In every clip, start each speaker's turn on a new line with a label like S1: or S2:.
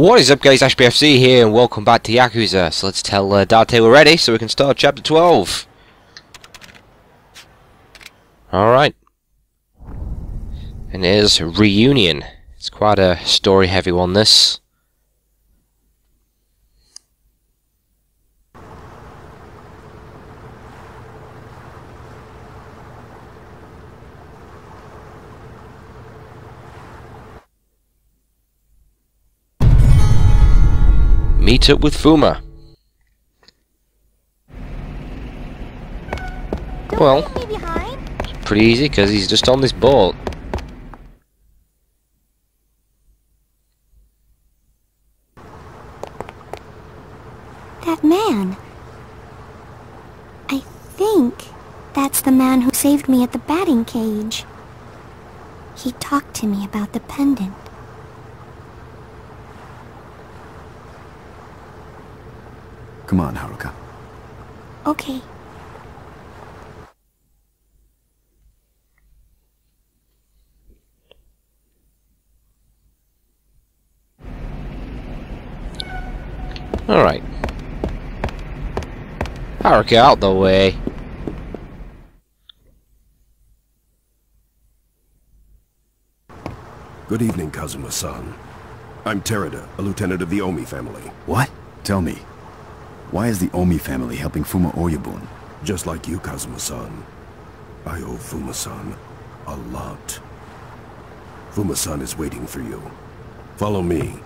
S1: What is up guys, Ashbfc here and welcome back to Yakuza. So let's tell uh, Date we're ready so we can start chapter 12. Alright. And here's Reunion. It's quite a story heavy one this. Meet up with Fuma.
S2: Don't
S1: Well.
S2: behind.
S1: Pretty easy because he's just on this boat.
S2: That man. I think that's the man who saved me at the batting cage. He talked to me about the pendant.
S3: Come on, Haruka.
S2: Okay.
S1: Alright. Haruka out the way.
S4: Good evening, Kazuma-san. I'm Terada, a lieutenant of the Omi family.
S3: What? Tell me. Why is the Omi family helping Fuma Oyabun?
S4: Just like you, Kazuma-san. I owe Fuma-san a lot. Fuma-san is waiting for you. Follow me.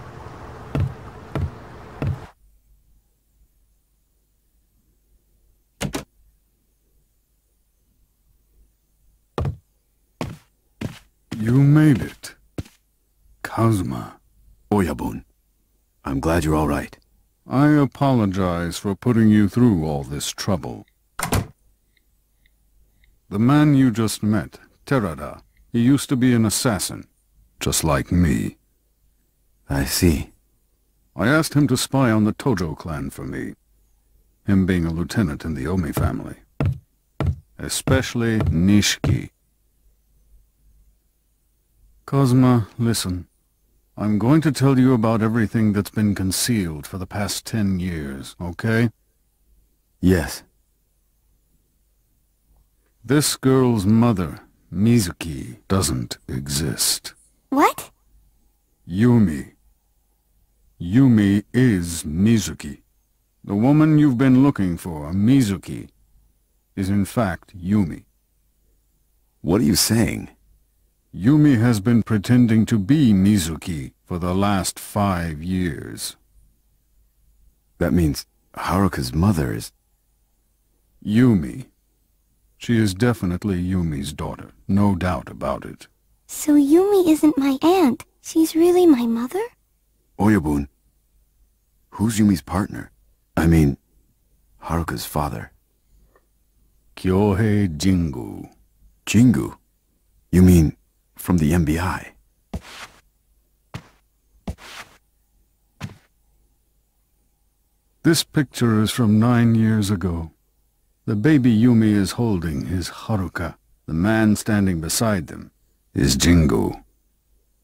S5: You made it. Kazuma.
S3: Oyabun. I'm glad you're all right.
S5: I apologize for putting you through all this trouble. The man you just met, Terada, he used to be an assassin, just like me.
S3: I see.
S5: I asked him to spy on the Tojo clan for me, him being a lieutenant in the Omi family. Especially Nishiki. Kazuma, listen. I'm going to tell you about everything that's been concealed for the past ten years, okay?
S3: Yes.
S5: This girl's mother, Mizuki, doesn't exist.
S2: What?
S5: Yumi. Yumi is Mizuki. The woman you've been looking for, Mizuki, is in fact Yumi.
S3: What are you saying?
S5: Yumi has been pretending to be Mizuki for the last five years.
S3: That means Haruka's mother is...
S5: Yumi. She is definitely Yumi's daughter, no doubt about it.
S2: So Yumi isn't my aunt. She's really my mother?
S3: Oyabun. Who's Yumi's partner? I mean, Haruka's father.
S5: Kyohei Jingu.
S3: Jingu. You mean from the MBI?
S5: This picture is from nine years ago. The baby Yumi is holding is Haruka. The man standing beside them is Jingu.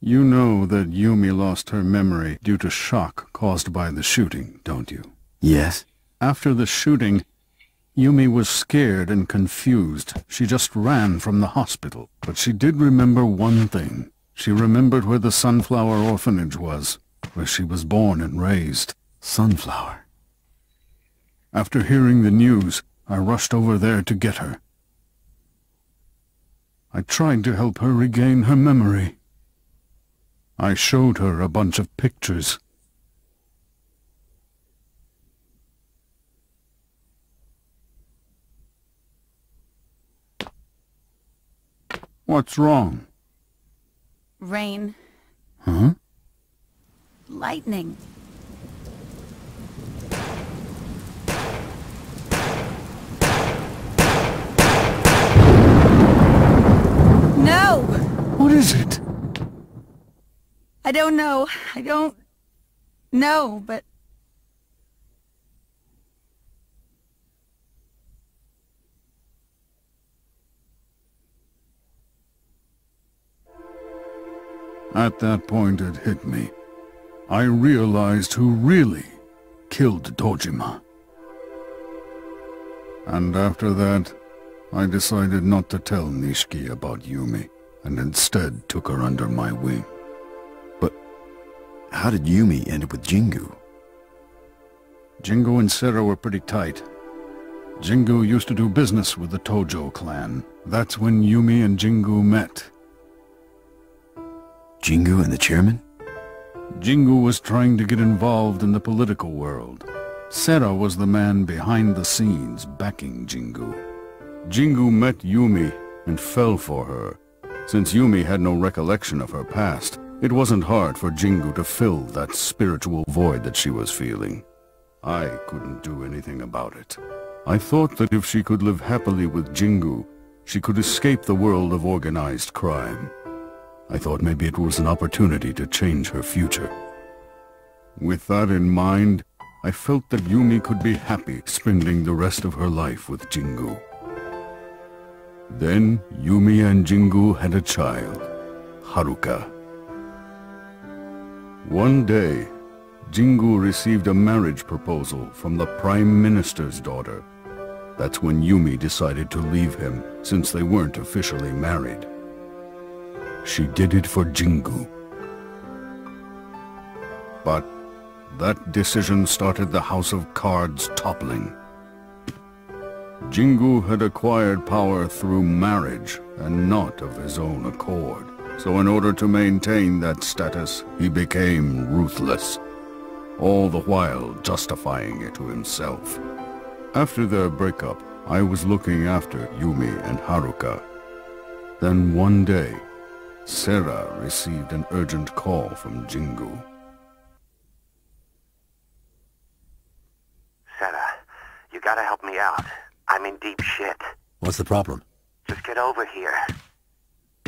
S5: You know that Yumi lost her memory due to shock caused by the shooting, don't you?
S3: Yes.
S5: After the shooting, Yumi was scared and confused. She just ran from the hospital. But she did remember one thing. She remembered where the Sunflower Orphanage was, where she was born and raised.
S3: Sunflower.
S5: After hearing the news, I rushed over there to get her. I tried to help her regain her memory. I showed her a bunch of pictures. What's wrong?
S6: Rain.
S5: Huh?
S6: Lightning. No!
S5: What is it?
S6: I don't know. I don't know, but
S5: At that point it hit me. I realized who really killed Dojima. And after that, I decided not to tell Nishiki about Yumi, and instead took her under my wing.
S3: But how did Yumi end up with Jingu?
S5: Jingu and Sera were pretty tight. Jingu used to do business with the Tojo clan. That's when Yumi and Jingu met.
S3: Jingu and the chairman?
S5: Jingu was trying to get involved in the political world. Sera was the man behind the scenes backing Jingu. Jingu met Yumi and fell for her. Since Yumi had no recollection of her past, it wasn't hard for Jingu to fill that spiritual void that she was feeling. I couldn't do anything about it. I thought that if she could live happily with Jingu, she could escape the world of organized crime. I thought maybe it was an opportunity to change her future. With that in mind, I felt that Yumi could be happy spending the rest of her life with Jingu. Then Yumi and Jingu had a child, Haruka. One day, Jingu received a marriage proposal from the Prime Minister's daughter. That's when Yumi decided to leave him, since they weren't officially married. She did it for Jingu. But that decision started the House of Cards toppling. Jingu had acquired power through marriage and not of his own accord. So in order to maintain that status, he became ruthless. All the while justifying it to himself. After their breakup, I was looking after Yumi and Haruka. Then one day, Sera received an urgent call from Jingu.
S7: Sera, you gotta help me out. I'm in deep shit.
S8: What's the problem?
S7: Just get over here.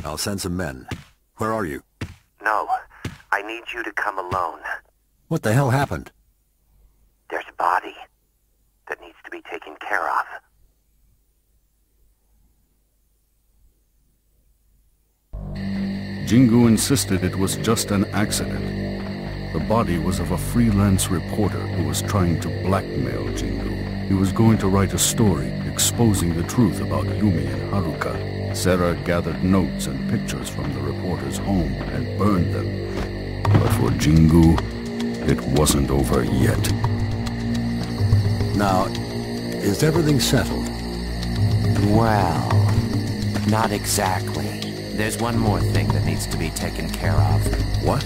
S8: I'll send some men. Where are you?
S7: No, I need you to come alone.
S8: What the hell happened?
S7: There's a body that needs to be taken care of.
S5: Jingu insisted it was just an accident. The body was of a freelance reporter who was trying to blackmail Jingu. He was going to write a story exposing the truth about Yumi and Haruka. Sera gathered notes and pictures from the reporter's home and burned them. But for Jingu, it wasn't over yet.
S8: Now, is everything settled?
S9: Well, not exactly. There's one more thing that needs to be taken care of.
S8: What?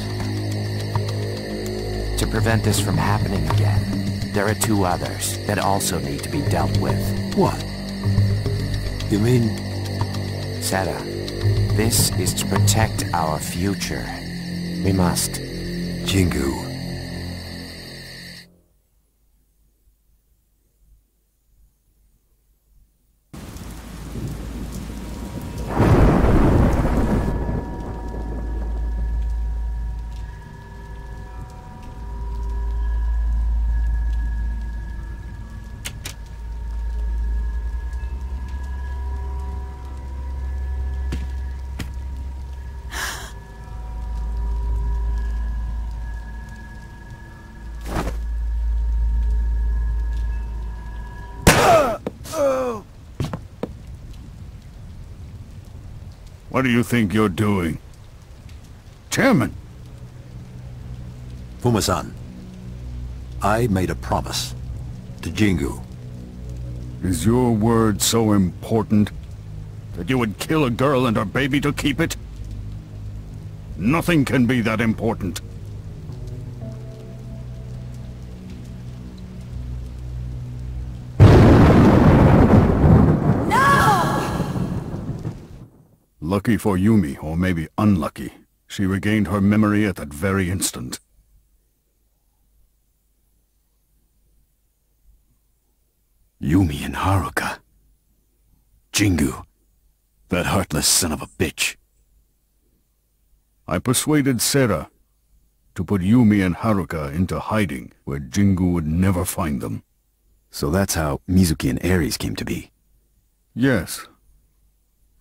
S9: To prevent this from happening again, there are two others that also need to be dealt with.
S8: What? You mean...
S9: Sera, this is to protect our future. We must.
S8: Jingu.
S5: What do you think you're doing? Chairman!
S8: Fumasan, I made a promise to Jingu.
S5: Is your word so important that you would kill a girl and her baby to keep it? Nothing can be that important. Lucky for Yumi, or maybe unlucky. She regained her memory at that very instant.
S3: Yumi and Haruka. Jingu. That heartless son of a bitch.
S5: I persuaded Sera to put Yumi and Haruka into hiding where Jingu would never find them.
S3: So that's how Mizuki and Ares came to be.
S5: Yes.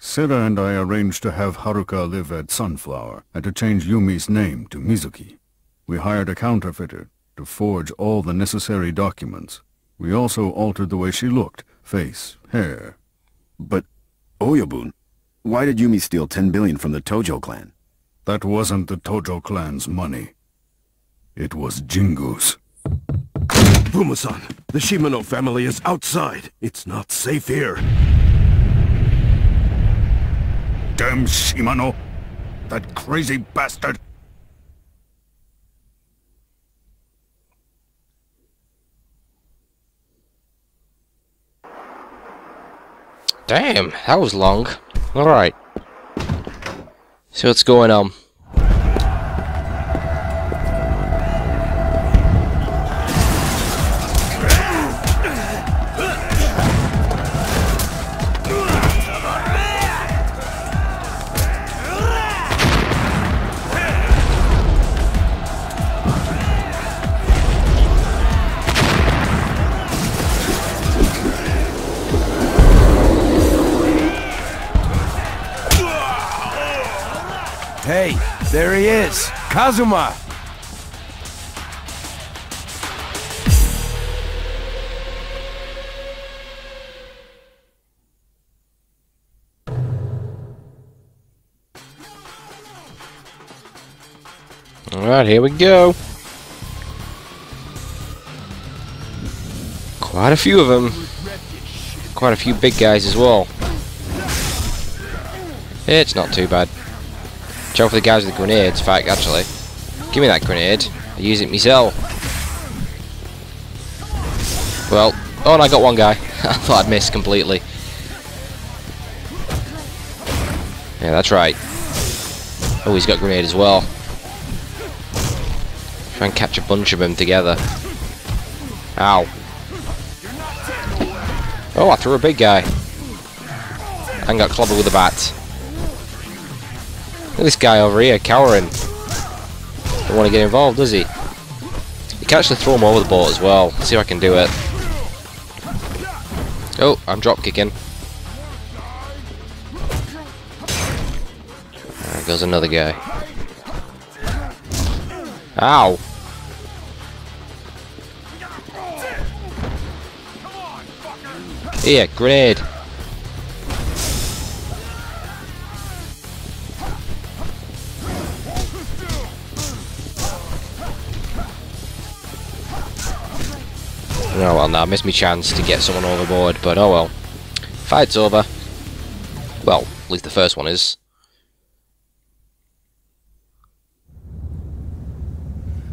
S5: Sera and I arranged to have Haruka live at Sunflower and to change Yumi's name to Mizuki. We hired a counterfeiter to forge all the necessary documents. We also altered the way she looked, face, hair.
S3: But, Oyabun, why did Yumi steal 10 billion from the Tojo clan?
S5: That wasn't the Tojo clan's money. It was Jingu's.
S4: Fumasan, the Shimano family is outside. It's not safe here.
S5: Damn Shimano! That crazy bastard!
S1: Damn, that was long. Alright. See what's going on.
S10: Kazuma!
S1: Alright, here we go. Quite a few of them. Quite a few big guys as well. It's not too bad. Joe for the guys with the grenades, fact, actually. Give me that grenade. I use it myself. Well, oh, and I got one guy. I thought I'd missed completely. Yeah, that's right. Oh, he's got grenade as well. Try and catch a bunch of them together. Ow. Oh, I threw a big guy. And got clobbered with a bat. Look at this guy over here, cowering. Don't want to get involved, does he? You can actually throw him over the boat as well. Let's see if I can do it. Oh, I'm drop kicking. There goes another guy. Ow! Here, grenade. Oh well, now I missed my chance to get someone overboard, but oh well. Fight's over. Well, at least the first one is.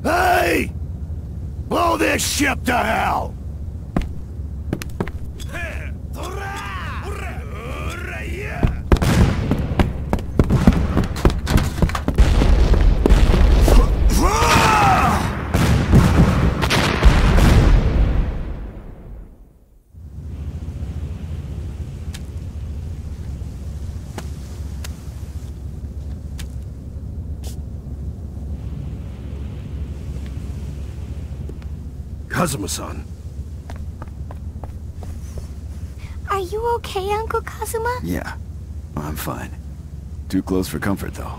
S4: Hey! Blow this ship to hell! Kazuma-san,
S2: Are you okay, Uncle Kazuma?
S3: Yeah, I'm fine. Too close for comfort, though.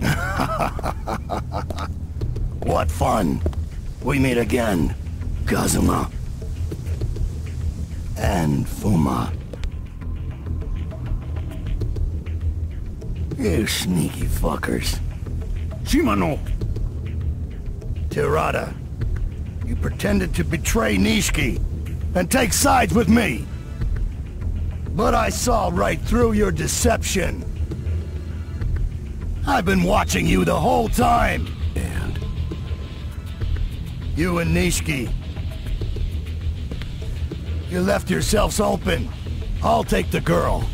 S4: what fun! We meet again, Kazuma. And Fuma. You sneaky fuckers.
S5: Shimano!
S4: Terada, you pretended to betray Nishiki and take sides with me. But I saw right through your deception. I've been watching you the whole time. And? You and Nishiki. You left yourselves open. I'll take the girl,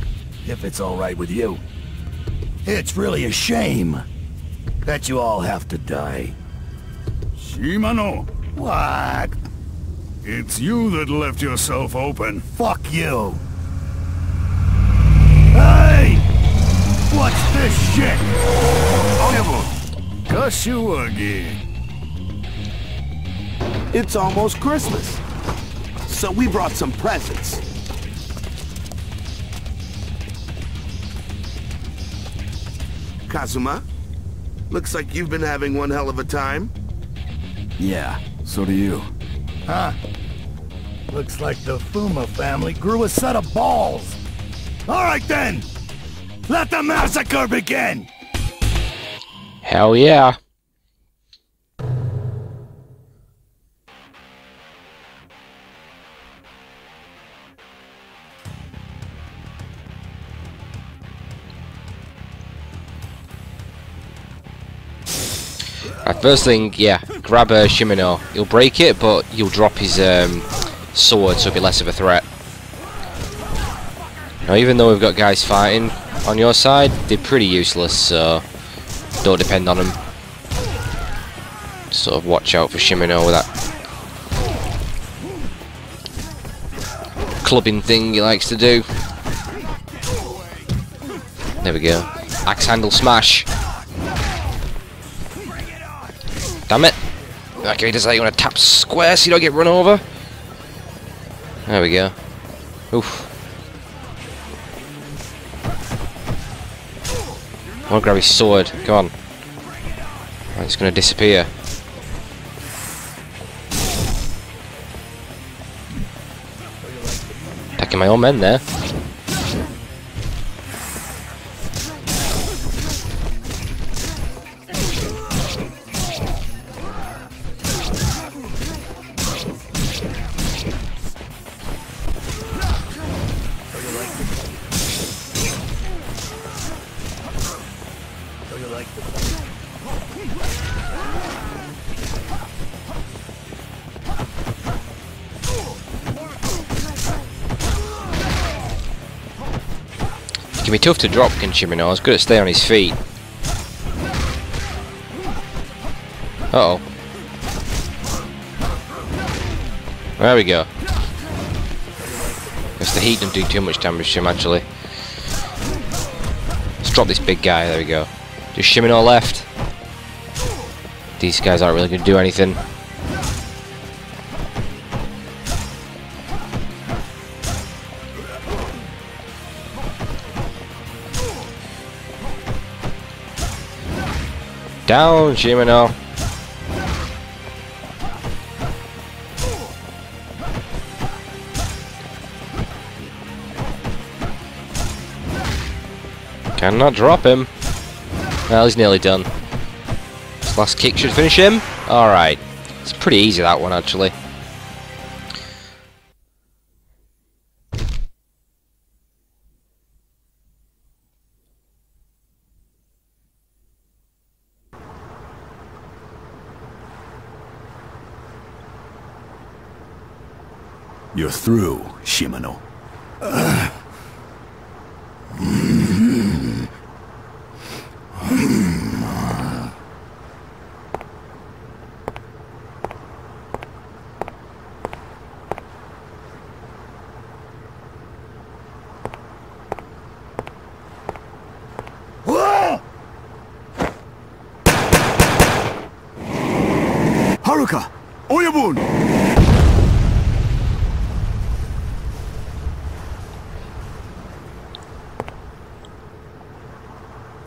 S4: if it's all right with you. It's really a shame that you all have to die.
S5: Shimano!
S4: What?
S5: It's you that left yourself open.
S4: Fuck you. Hey! What's this shit?
S5: Kashiwagi.
S11: It's almost Christmas. So we brought some presents. Kazuma, looks like you've been having one hell of a time.
S3: Yeah, so do you.
S4: Huh? Looks like the Fuma family grew a set of balls. All right then! Let the massacre begin!
S1: Hell yeah. Right, first thing, yeah, grab a Shimano. He'll break it, but you'll drop his um, sword, so it'll be less of a threat. Now, even though we've got guys fighting on your side, they're pretty useless, so don't depend on them. Sort of watch out for Shimano with that clubbing thing he likes to do. There we go. Axe handle smash. Damn it. Okay, does that you want to tap square so you don't get run over? There we go. Oof. I want to grab his sword. Come on. Right, it's going to disappear. Attacking my own men there. Can be tough to drop Kenshimino, it's good to stay on his feet. Uh oh. There we go. Guess the heat didn't do too much damage to him actually. Let's drop this big guy, there we go. Just Shimano left. These guys aren't really going to do anything. Down, Shimano. Cannot drop him. Well, he's nearly done. This last kick should finish him. Alright. It's pretty easy, that one, actually.
S3: Through, Shimano. Haruka! Oyabun!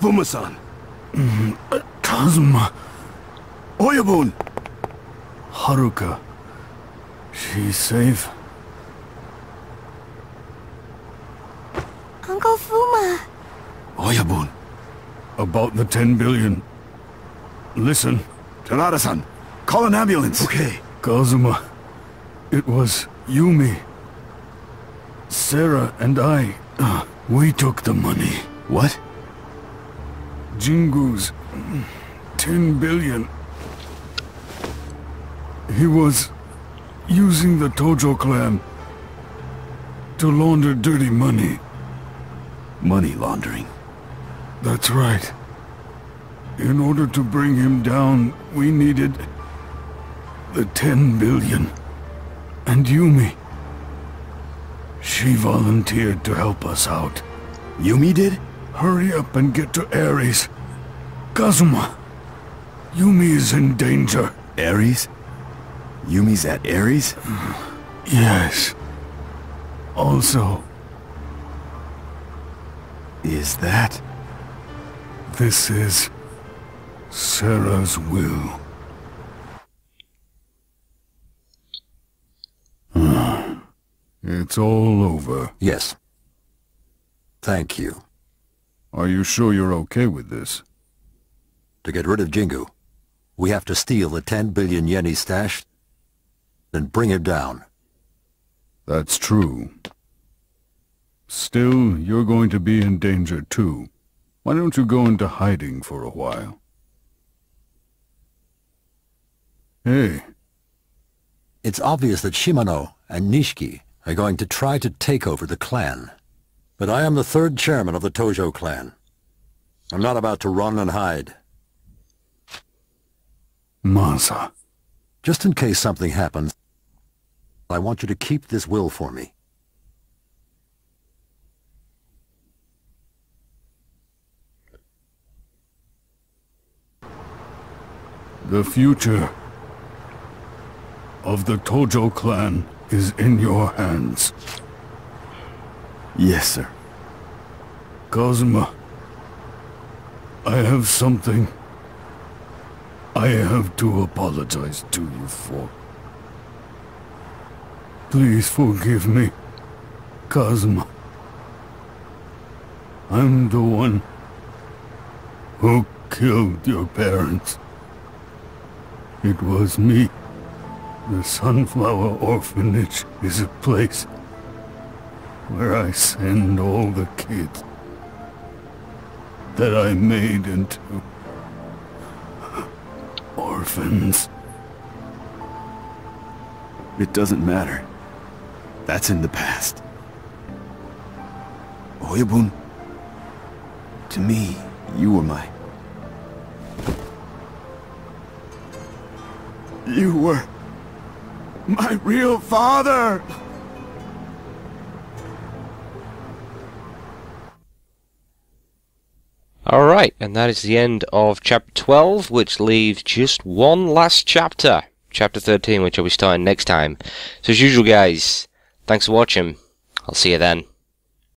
S3: Fumasan!
S5: Kazuma!
S3: Oyabun!
S5: Haruka. She's safe.
S2: Uncle Fuma.
S3: Oyabun!
S5: About the 10 billion. Listen.
S3: Terada-san, call an ambulance!
S5: Okay. Kazuma. It was Yumi. Sera and I. uh, we took the money.
S3: What?
S5: Jingu's 10 billion. He was using the Tojo clan to launder dirty money.
S3: Money laundering.
S5: That's right. In order to bring him down, we needed the 10 billion. And Yumi. She volunteered to help us out.
S3: Yumi did?
S5: Hurry up and get to Ares. Kazuma. Yumi is in danger.
S3: Ares? Yumi's at Ares?
S5: Yes. Also,
S3: Is that?
S5: this is Sera's will. It's all over.
S8: Yes. Thank you.
S5: Are you sure you're okay with this?
S8: To get rid of Jingu, we have to steal the 10 billion yen he stashed, then bring him down.
S5: That's true. Still, you're going to be in danger too. Why don't you go into hiding for a while? Hey,
S8: It's obvious that Shimano and Nishiki are going to try to take over the clan. But I am the third chairman of the Tojo clan. I'm not about to run and hide.
S5: Masa.
S8: Just in case something happens, I want you to keep this will for me.
S5: The future of the Tojo clan is in your hands.
S3: Yes, sir.
S5: Kazuma, I have something I have to apologize to you for. Please forgive me, Kazuma. I'm the one who killed your parents. It was me. The Sunflower Orphanage is a place where I send all the kids that I made into orphans.
S3: It doesn't matter. That's in the past. Oyabun, to me, you were my... You were... my real father!
S1: Alright, and that is the end of chapter 12, which leaves just one last chapter. Chapter 13, which I'll be starting next time. So as usual guys, thanks for watching. I'll see you then.